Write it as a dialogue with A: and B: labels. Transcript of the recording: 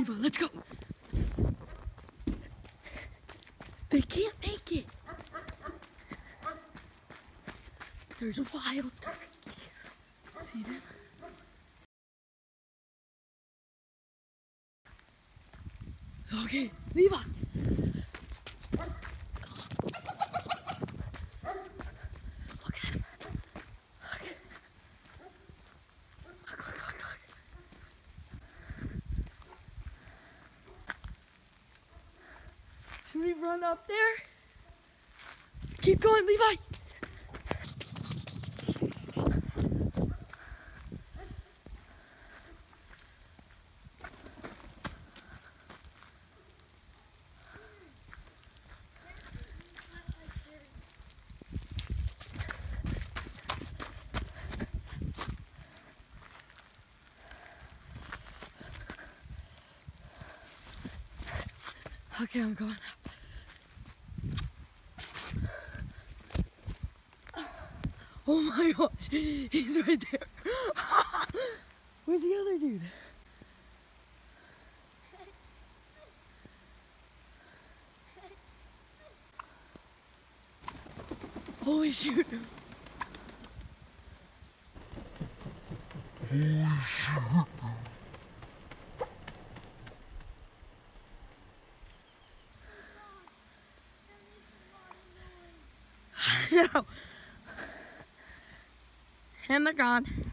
A: Levi, let's go. They can't make it. There's a wild turkeys. See them? Okay, Levi. Should we run up there? Keep going, Levi. Okay, I'm going up. Oh my gosh, he's right there. Where's the other dude? Holy shoot. no. And they're gone.